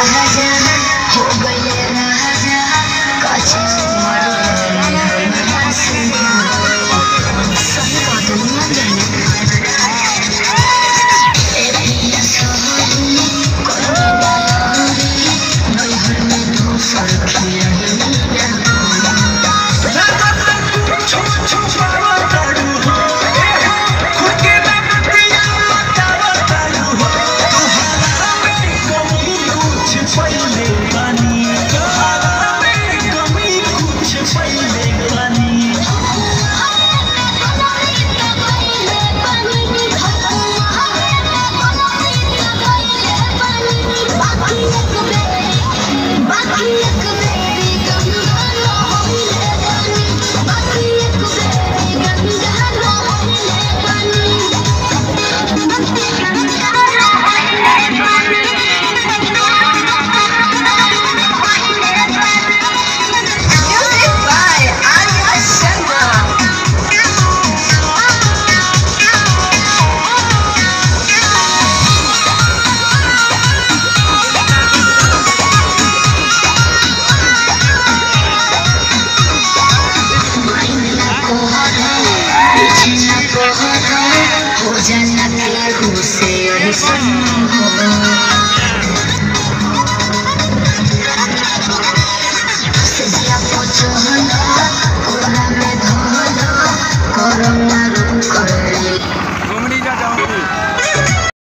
Ajá, Jesus.